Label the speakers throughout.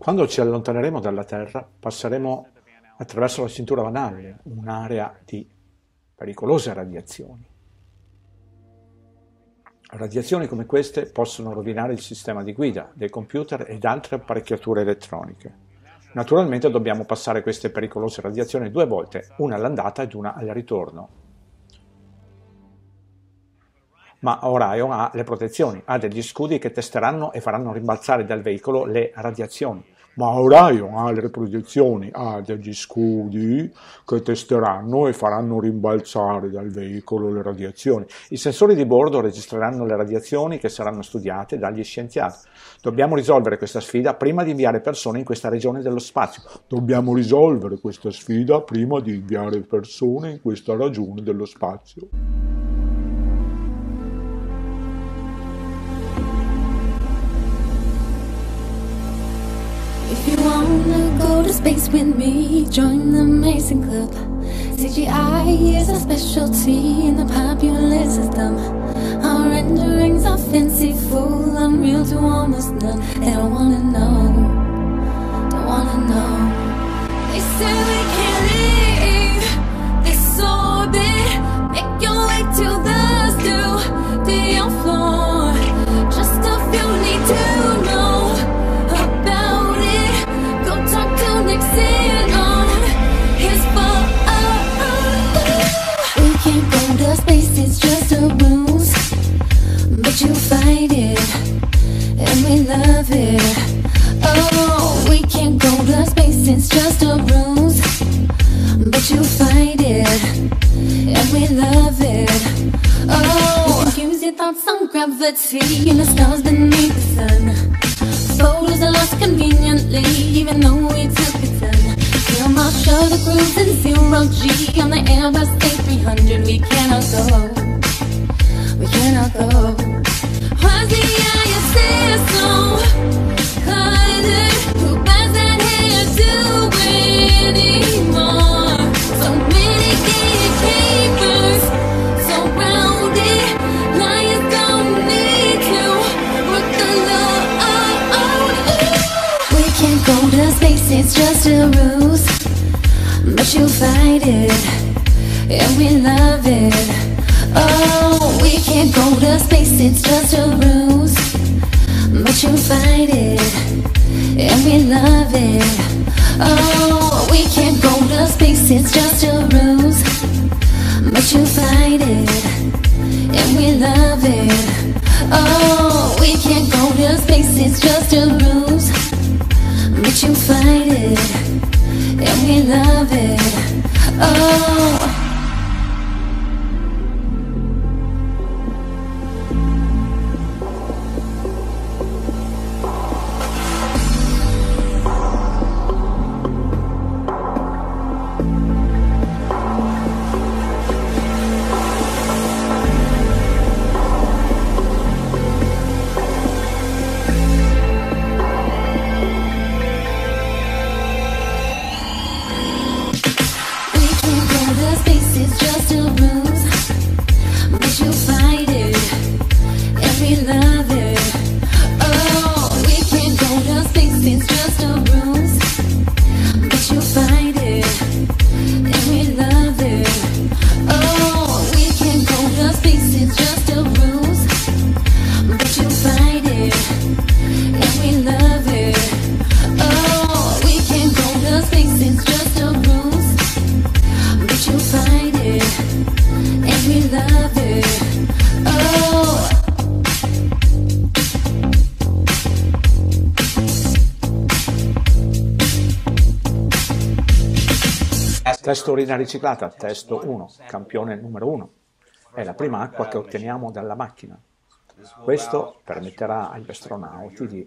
Speaker 1: Quando ci allontaneremo dalla Terra, passeremo attraverso la cintura vanale, un'area di pericolose radiazioni. Radiazioni come queste possono rovinare il sistema di guida dei computer ed altre apparecchiature elettroniche. Naturalmente dobbiamo passare queste pericolose radiazioni due volte, una all'andata ed una al ritorno. Ma Orion ha le protezioni, ha degli scudi che testeranno e faranno rimbalzare dal veicolo le radiazioni ma Orion ha le proiezioni, ha degli scudi che testeranno e faranno rimbalzare dal veicolo le radiazioni. I sensori di bordo registreranno le radiazioni che saranno studiate dagli scienziati. Dobbiamo risolvere questa sfida prima di inviare persone in questa regione dello spazio. Dobbiamo risolvere questa sfida prima di inviare persone in questa regione dello spazio.
Speaker 2: Space with me, join the amazing club. CGI is a specialty in the popular system. Our renderings are fancy, fanciful, unreal to almost none. They don't wanna know, don't wanna know. They say we can't leave this orbit. Make your But you fight it, and we love it. Oh, use your thoughts on gravity and the stars beneath the sun. Photos are lost conveniently, even though we took a ton. Feel my shuttle cruise in zero G on the Airbus A300. We cannot go, we cannot go. It's just a ruse. But you fight it, and we love it. Oh, we can't go to space, it's just a ruse. But you fight it, and we love it. Oh, we can't go to space, it's just a ruse. But you fight it, and we love it. Oh, we can't go to space, it's just a ruse. But you fight it, and we love it. Oh. You find it. Every love
Speaker 1: Testo urina riciclata, testo 1, campione numero 1. È la prima acqua che otteniamo dalla macchina. Questo permetterà agli astronauti di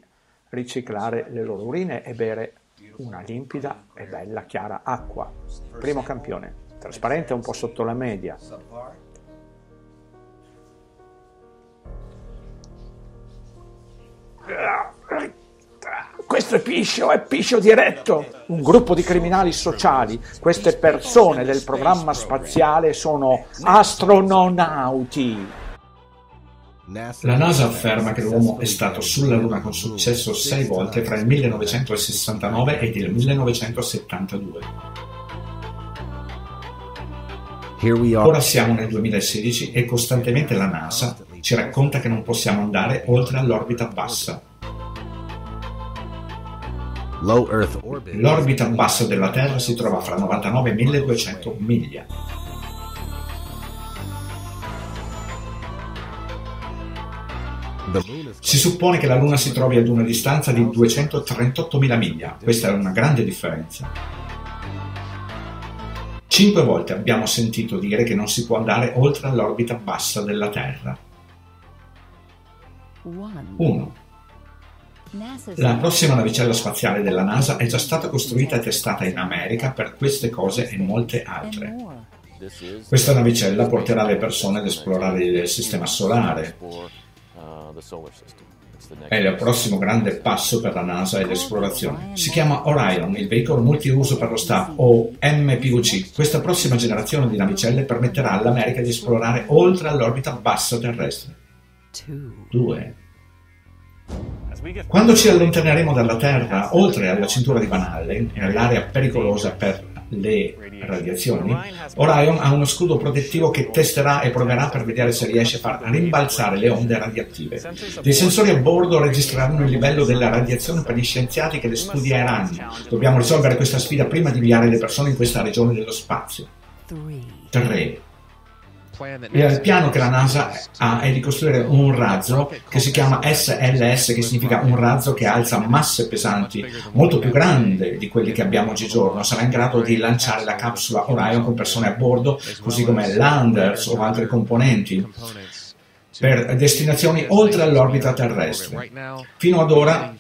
Speaker 1: riciclare le loro urine e bere una limpida e bella chiara acqua. Primo campione, trasparente un po' sotto la media. Questo è piscio, è piscio diretto. Un gruppo di criminali sociali. Queste persone del programma spaziale sono astronauti. La NASA afferma che l'uomo è stato sulla Luna con successo sei volte tra il 1969 ed il 1972. Ora siamo nel 2016 e costantemente la NASA ci racconta che non possiamo andare oltre all'orbita bassa. L'orbita bassa della Terra si trova fra 99 e 1200 miglia. Si suppone che la Luna si trovi ad una distanza di 238.000 miglia, questa è una grande differenza. Cinque volte abbiamo sentito dire che non si può andare oltre l'orbita bassa della Terra. 1. La prossima navicella spaziale della NASA è già stata costruita e testata in America per queste cose e molte altre. Questa navicella porterà le persone ad esplorare il sistema solare. È il prossimo grande passo per la NASA e l'esplorazione. Si chiama Orion, il veicolo multiuso per lo staff, o MPUC. Questa prossima generazione di navicelle permetterà all'America di esplorare oltre all'orbita bassa terrestre. 2. Quando ci allontaneremo dalla Terra, oltre alla cintura di Van Allen, l'area pericolosa per le radiazioni, Orion ha uno scudo protettivo che testerà e proverà per vedere se riesce a far rimbalzare le onde radioattive. Dei sensori a bordo registreranno il livello della radiazione per gli scienziati che le studieranno. Dobbiamo risolvere questa sfida prima di inviare le persone in questa regione dello spazio. 3. Il piano che la NASA ha è di costruire un razzo che si chiama SLS, che significa un razzo che alza masse pesanti molto più grande di quelli che abbiamo oggigiorno. Sarà in grado di lanciare la capsula Orion con persone a bordo, così come landers o altri componenti per destinazioni oltre all'orbita terrestre. Fino ad ora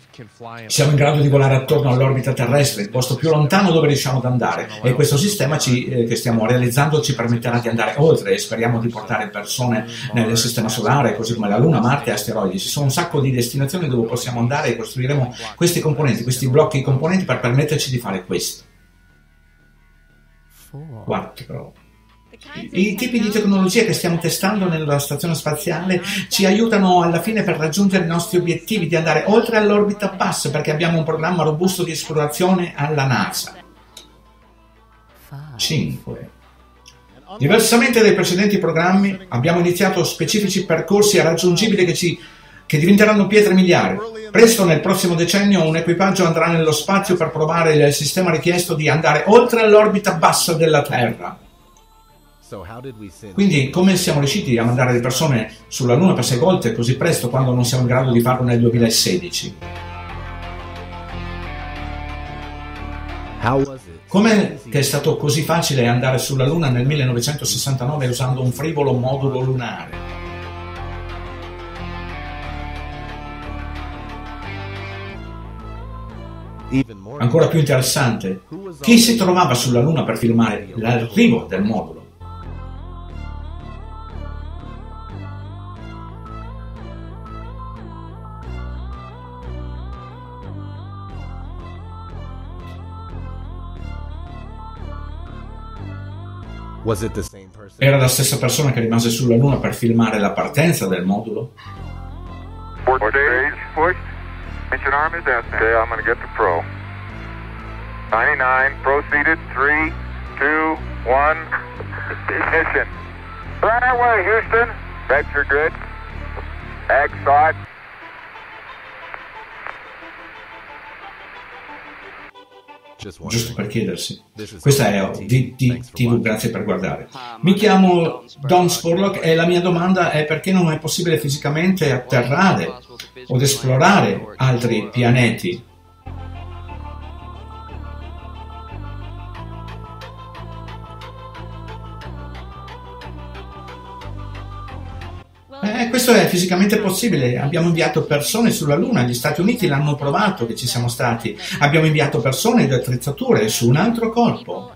Speaker 1: siamo in grado di volare attorno all'orbita terrestre, il posto più lontano dove riusciamo ad andare. E questo sistema ci, eh, che stiamo realizzando ci permetterà di andare oltre e speriamo di portare persone nel sistema solare, così come la Luna, Marte e asteroidi. Ci sono un sacco di destinazioni dove possiamo andare e costruiremo questi componenti, questi blocchi componenti per permetterci di fare questo. 4. I tipi di tecnologia che stiamo testando nella stazione spaziale ci aiutano alla fine per raggiungere i nostri obiettivi di andare oltre all'orbita bassa perché abbiamo un programma robusto di esplorazione alla NASA. 5. Diversamente dai precedenti programmi, abbiamo iniziato specifici percorsi raggiungibili che, ci, che diventeranno pietre miliari. Presto, nel prossimo decennio, un equipaggio andrà nello spazio per provare il sistema richiesto di andare oltre all'orbita bassa della Terra. Quindi come siamo riusciti a mandare le persone sulla Luna per sei volte così presto quando non siamo in grado di farlo nel 2016? Come che è stato così facile andare sulla Luna nel 1969 usando un frivolo modulo lunare? Ancora più interessante, chi si trovava sulla Luna per filmare l'arrivo del modulo? Era la stessa persona che rimase sulla Luna per filmare la partenza del modulo?
Speaker 3: Fourth stage pushed. Engine arm is out
Speaker 1: giusto per chiedersi. Questa è DTV, grazie per guardare. Mi chiamo Don Spurlock e la mia domanda è perché non è possibile fisicamente atterrare o esplorare altri pianeti? Eh, questo è fisicamente possibile. Abbiamo inviato persone sulla Luna, gli Stati Uniti l'hanno provato che ci siamo stati. Abbiamo inviato persone ed attrezzature su un altro corpo.